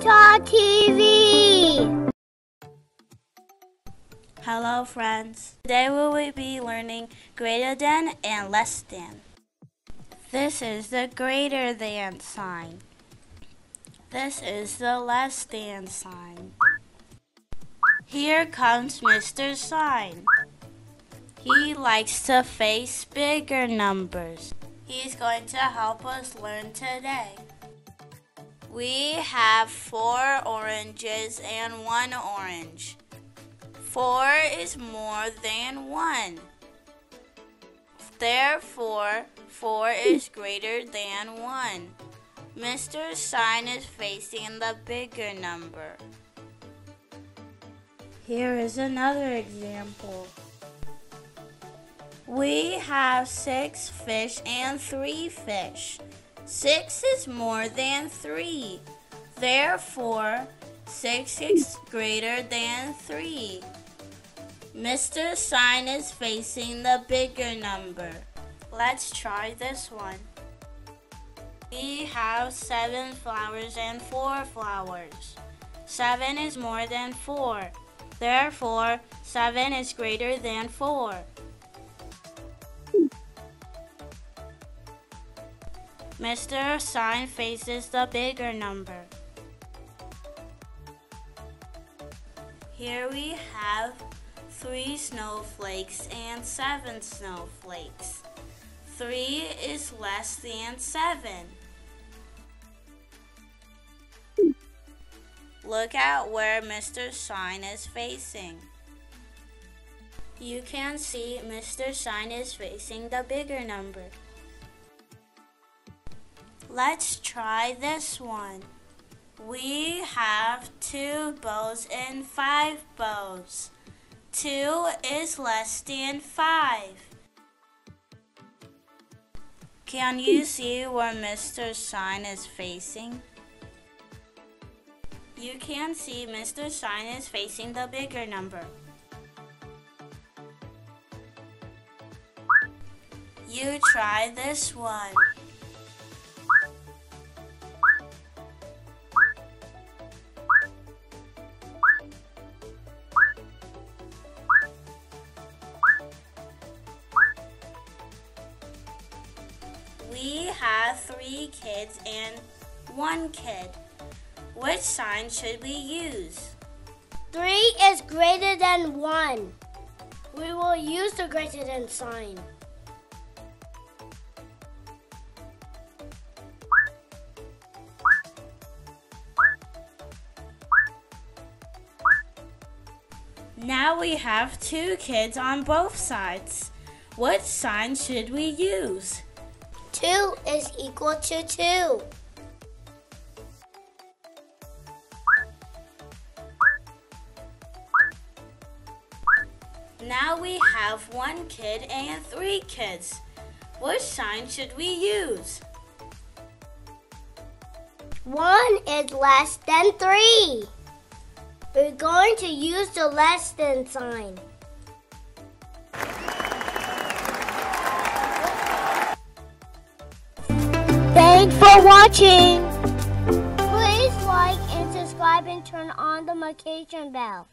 BzTot TV. Hello, friends. Today we will be learning greater than and less than. This is the greater than sign. This is the less than sign. Here comes Mr. Sign. He likes to face bigger numbers. He's going to help us learn today. We have four oranges and one orange. Four is more than one. Therefore, four is greater than one. Mr. Sign is facing the bigger number. Here is another example. We have six fish and three fish. Six is more than three. Therefore, six is greater than three. Mr. Sign is facing the bigger number. Let's try this one. We have seven flowers and four flowers. Seven is more than four. Therefore, seven is greater than four. Mr. Sign faces the bigger number. Here we have three snowflakes and seven snowflakes. Three is less than seven. Look at where Mr. Sign is facing. You can see Mr. Sign is facing the bigger number. Let's try this one. We have two bows and five bows. Two is less than five. Can you hmm. see where Mr. Sign is facing? You can see Mr. Sign is facing the bigger number. You try this one. Have three kids and one kid. Which sign should we use? Three is greater than one. We will use the greater than sign. Now we have two kids on both sides. What sign should we use? Two is equal to two. Now we have one kid and three kids. What sign should we use? One is less than three. We're going to use the less than sign. Thanks for watching. Please like and subscribe and turn on the notification bell.